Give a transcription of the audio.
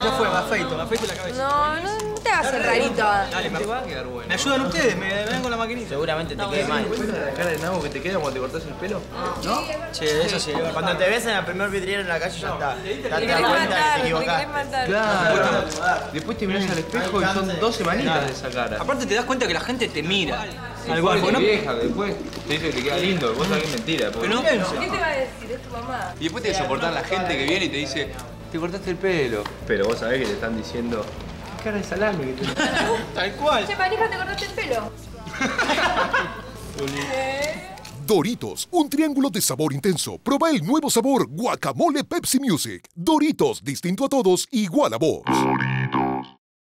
Ya fue, me afeito, me afeito la cabeza. No, no, no te hagas el rarito. Dale, me, va a quedar bueno. me ayudan ustedes, me, me ven con la maquinita. Seguramente te quede mal. la cara de nabo que te queda cuando te cortas el pelo? Che, eso sí. Cuando te ves en el primer vidriero en la calle ya está. Ya Te te das cuenta que te te equivocaste. Claro. Después te miras al espejo y son dos semanitas de esa cara. Aparte te das cuenta que la gente te mira. Al Igual, no vieja, que después te dice que te queda lindo, vos sabés que es mentira. Pero no. ¿Qué te va a decir? Es tu mamá. Y después te soportar la gente que viene y te dice, Te cortaste el pelo. Pero vos sabés que te están diciendo, qué cara de salame que tenés. Tal cual. Che, manija, te cortaste el pelo. Doritos, un triángulo de sabor intenso. Proba el nuevo sabor Guacamole Pepsi Music. Doritos, distinto a todos, igual a vos.